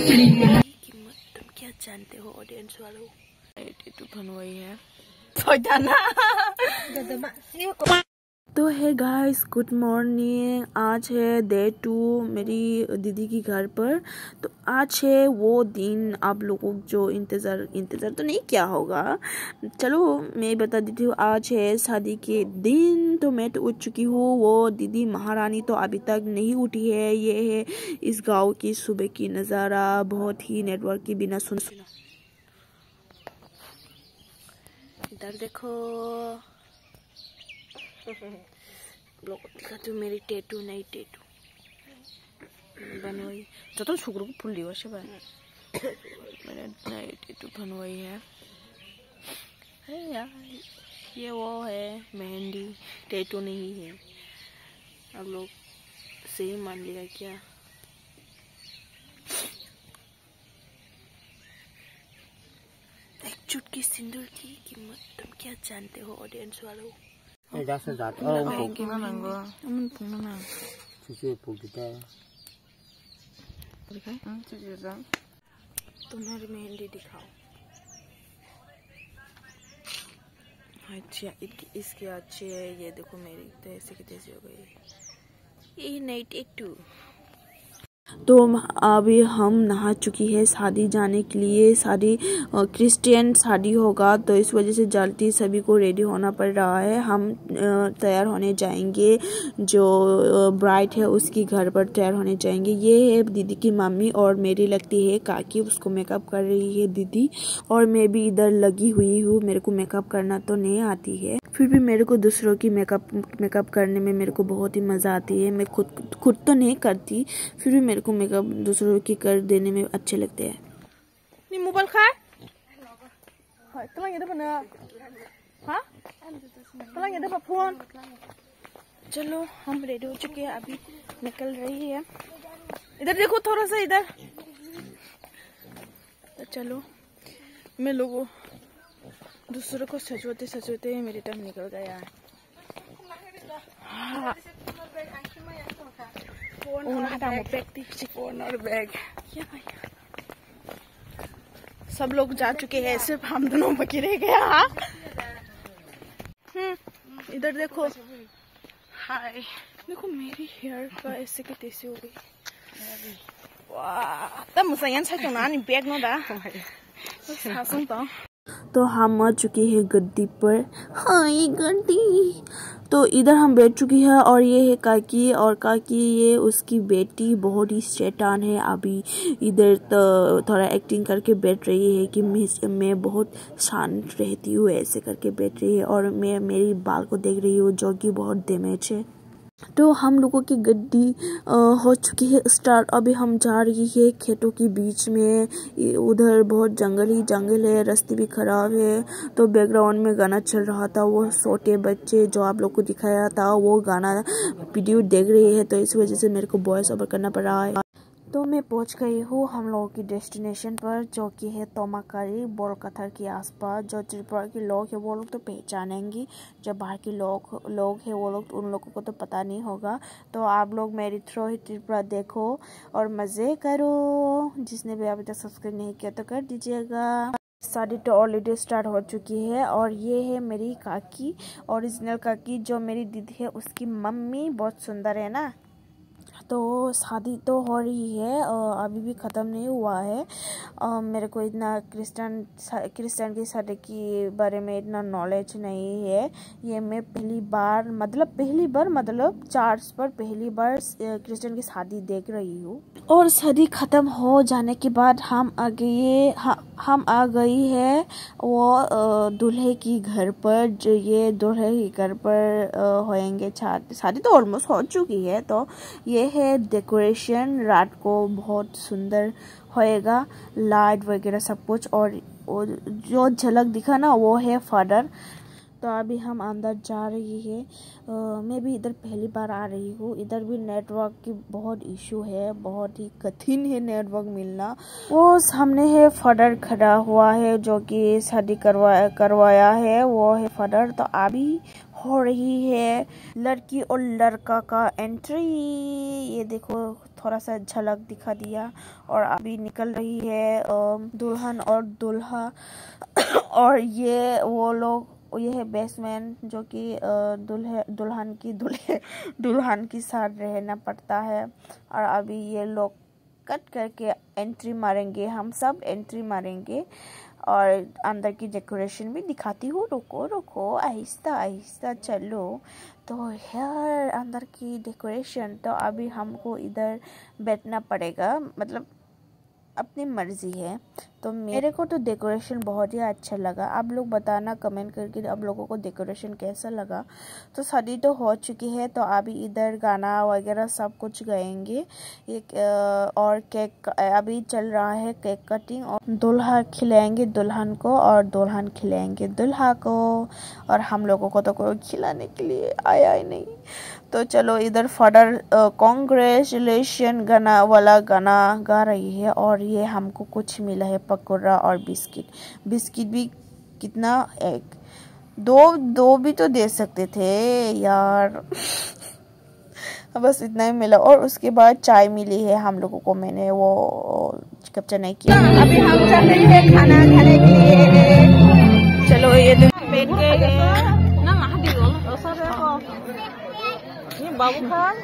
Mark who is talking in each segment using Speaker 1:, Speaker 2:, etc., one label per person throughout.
Speaker 1: तुम क्या जानते हो ऑडियंस वालों टैटू बनवाई है तो है गाइस गुड मॉर्निंग आज है डे टू मेरी दीदी की घर पर। तो आज है वो दिन आप लोगों जो इंतज़ार इंतज़ार तो नहीं क्या होगा। चलो, मैं बता देती हूँ, आज है शादी के दिन तो मैं तो उठ चुकी हूँ। वो दीदी महारानी तो अभी तक नहीं उठी है। ये है इस गाँव की सुबह की नज़ारा, बहुत ही नेटवर्क के बिना सुन सुना। इधर देखो। लोग दिखाते मेरी टेटू नहीं टेटू बनवाई। तो तो छोकरों को दिवस है टेटू बनवाई है। यार, ये वो है, मेहंदी। टेटू नहीं है। अब लोग सही मान लिया क्या? चुटकी सिंदूर की कीमत तुम क्या जानते हो ऑडियंस वालों?
Speaker 2: Dasa dat oh po
Speaker 1: gimana gua amun pun mana
Speaker 2: cuci po kita
Speaker 1: तुम्हारी मेहंदी दिखाओ अच्छा इसकी अच्छी है ये देखो मेरी तो ऐसे की तैसे हो गई ये नाइट एट टू तो अभी हम नहा चुकी है शादी जाने के लिए। शादी क्रिश्चियन शादी होगा तो इस वजह से जल्दी सभी को रेडी होना पड़ रहा है। हम तैयार होने जाएँगे। जो ब्राइट है उसकी घर पर तैयार होने जाएँगे। ये है दीदी की मम्मी और मेरी लगती है काकी। उसको मेकअप कर रही है दीदी और मैं भी इधर लगी हुई हूँ। मेरे को मेकअप करना तो नहीं आती है। फिर भी मेरे को दूसरों की मेकअप मेकअप करने में मेरे को बहुत ही मज़ा आती है। मैं खुद खुद तो नहीं करती फिर भी मेरे को मेकअप दूसरों की कर देने में अच्छे लगते हैं। मोबाइल खा फ़ोन। चलो हम रेडी हो चुके हैं अभी निकल रही है। इधर देखो थोड़ा सा इधर। तो चलो मैं लोगों दूसरों को सजोते सजोते मेरे टाइम निकल गया है। हाँ। Phone bag. और बैग। सब लोग जा चुके हैं सिर्फ़ हम दोनों बकी रह गया हाँ। हम्म इधर देखो। हाय। देखो मेरी हेयर का ऐसे के तैसे हो गई। वाह तब यहाँ से तो ना बैग ना दा सासुन तो तो हम आ चुके हैं गद्दी पर। हाँ ये गद्दी। तो इधर हम बैठ चुकी है और ये है काकी और काकी, ये उसकी बेटी बहुत ही शैतान है। अभी इधर तो थोड़ा एक्टिंग करके बैठ रही है कि मैं बहुत शांत रहती हूँ, ऐसे करके बैठ रही है और मैं मेरी बाल को देख रही हूँ जो कि बहुत डैमेज है। तो हम लोगों की गड्डी हो चुकी है स्टार्ट अभी हम जा रही है खेतों के बीच में। उधर बहुत जंगल ही जंगल है, रास्ते भी खराब है। तो बैकग्राउंड में गाना चल रहा था, वो छोटे बच्चे जो आप लोग को दिखाया था, वो गाना वीडियो देख रहे हैं तो इस वजह से मेरे को वॉइस ओवर करना पड़ रहा है। तो मैं पहुँच गई हूँ हम लोगों की डेस्टिनेशन पर, जो कि है तोमाकारी बोल कथर के आसपास, जो त्रिपुरा के लोग हैं, वो लोग तो पहचानेंगे। जो बाहर के लोग लोग हैं, वो लोग, उन लोगों को तो पता नहीं होगा। तो आप लोग मेरी थ्रो ही त्रिपुरा देखो और मज़े करो। जिसने भी अभी तक सब्सक्राइब नहीं किया तो कर दीजिएगा। शादी तो ऑलरेडी स्टार्ट हो चुकी है और ये है मेरी काकी ओरिजिनल काकी, जो मेरी दीदी है, उसकी मम्मी बहुत सुंदर है ना? तो शादी तो हो रही है अभी भी ख़त्म नहीं हुआ है। मेरे को इतना क्रिश्चियन क्रिश्चियन की शादी के बारे में इतना नॉलेज नहीं है। ये मैं पहली बार मतलब पहली बार मतलब चार्ज पर पहली बार क्रिश्चियन की शादी देख रही हूँ। और शादी ख़त्म हो जाने के बाद हम आ गए हम आ गई है वो दूल्हे की घर पर जो ये दूल्हे के घर पर होएँगे शादी शादी तो ऑलमोस्ट हो चुकी है तो ये है डेकोरेशन रात को बहुत सुंदर होएगा लाइट वगैरह सब कुछ और, और जो झलक दिखा ना वो है फादर तो अभी हम अंदर जा रही है। मैं भी इधर पहली बार आ रही हूँ। इधर भी नेटवर्क की बहुत इशू है, बहुत ही कठिन है नेटवर्क मिलना। वो सामने है फादर खड़ा हुआ है, जो कि शादी करवाया करवाया है, वो है फादर तो अभी हो रही है लड़की और लड़का का एंट्री ये देखो, थोड़ा सा झलक दिखा दिया। और अभी निकल रही है दुल्हन और दुल्हा। और ये वो लोग ये है बेसमैन जो कि दुल्हे दुल्हन की दुल्हे दुल्हन की साथ रहना पड़ता है। और अभी ये लोग कट करके एंट्री मारेंगे, हम सब एंट्री मारेंगे। और अंदर की डेकोरेशन भी दिखाती हूँ। रुको रुको, आहिस्ता आहिस्ता चलो। तो यार, अंदर की डेकोरेशन तो अभी हमको इधर बैठना पड़ेगा। मतलब अपनी मर्ज़ी है। तो मेरे को तो डेकोरेशन बहुत ही अच्छा लगा। आप लोग बताना कमेंट करके आप लोगों को डेकोरेशन कैसा लगा। तो शादी तो हो चुकी है तो अभी इधर गाना वगैरह सब कुछ गाएँगे। एक और केक अभी चल रहा है केक कटिंग और दुल्हा खिलाएँगे दुल्हन को और दुल्हन खिलाएँगे दुल्हा को। और हम लोगों को तो कोई खिलाने के लिए आया ही नहीं। तो चलो इधर फादर कॉन्ग्रेचुलेशन गाना वाला गाना गा रही है और ये हमको कुछ मिला है पकौड़ा और बिस्किट। बिस्किट भी कितना एक, दो दो भी तो दे सकते थे यार। बस इतना ही मिला और उसके बाद चाय मिली है हम लोगों को, मैंने वो कैप्चर नहीं किया। अभी हम हैं खाना खाने के लिए। चलो ये बैठ गए। बाबू खान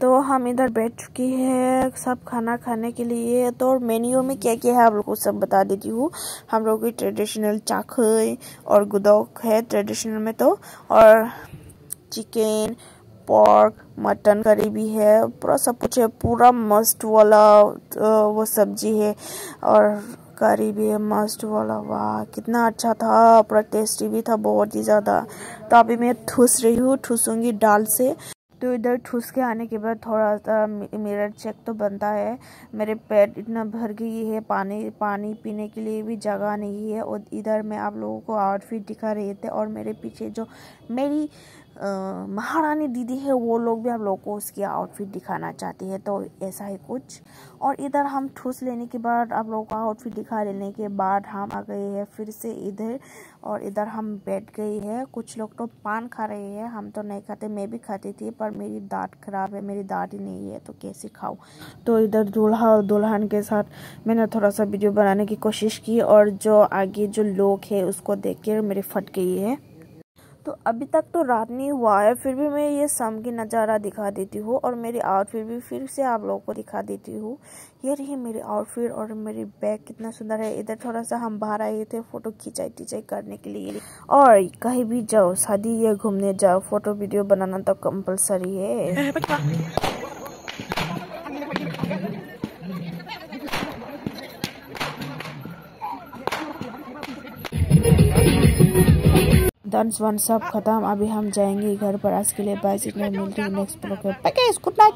Speaker 1: तो हम इधर बैठ चुकी है सब खाना खाने के लिए। तो मेन्यू में क्या क्या है आप लोग को सब बता देती हूँ। हम लोग की ट्रेडिशनल चाखई और गुदौक है ट्रेडिशनल में तो। और चिकन, पोर्क, मटन करी भी है। पूरा सब कुछ है, पूरा मस्त वाला वो सब्ज़ी है। और करी भी है, मस्त वाला। वाह, कितना अच्छा था, पूरा टेस्टी भी था, बहुत ही ज़्यादा। तो अभी मैं ठूस रही हूँ, ठूसूँगी डाल से। तो इधर ठूस के आने के बाद थोड़ा सा मिरर चेक तो बनता है। मेरे पेट इतना भर गई है, पानी पानी पीने के लिए भी जगह नहीं है। और इधर मैं आप लोगों को आउटफिट दिखा रहे थे और मेरे पीछे जो मेरी महारानी दीदी है, वो लोग भी आप लोगों को उसकी आउटफिट दिखाना चाहती है तो ऐसा ही कुछ। और इधर हम ठूस लेने के बाद आप लोगों को आउटफिट दिखा लेने के बाद हम आ गए हैं फिर से इधर, और इधर हम बैठ गए हैं। कुछ लोग तो पान खा रहे हैं, हम तो नहीं खाते, मैं भी खाती थी, पर मेरी दांत खराब है, मेरी दांत ही नहीं है तो कैसे खाऊँ? तो इधर दूल्हा और दुल्हन के साथ मैंने थोड़ा सा वीडियो बनाने की कोशिश की, और जो आगे जो लोग है उसको देख कर मेरी फट गई है। तो अभी तक तो रात नहीं हुआ है, फिर भी मैं ये शाम की नज़ारा दिखा देती हूँ और मेरी आउटफिट भी फिर से आप लोगों को दिखा देती हूँ। ये रही मेरी आउटफिट और मेरी बैग कितना सुंदर है। इधर थोड़ा सा हम बाहर आए थे फ़ोटो खिंचाई टिंचाई करने के लिए। और कहीं भी जाओ, शादी या घूमने जाओ फ़ोटो वीडियो बनाना तो कंपलसरी है। डांस वन सब खत्म। अभी हम जाएँगे घर पर। आज के लिए बाय इतना मिलती हूँ नेक्स्ट ब्लॉग में गुड नाइट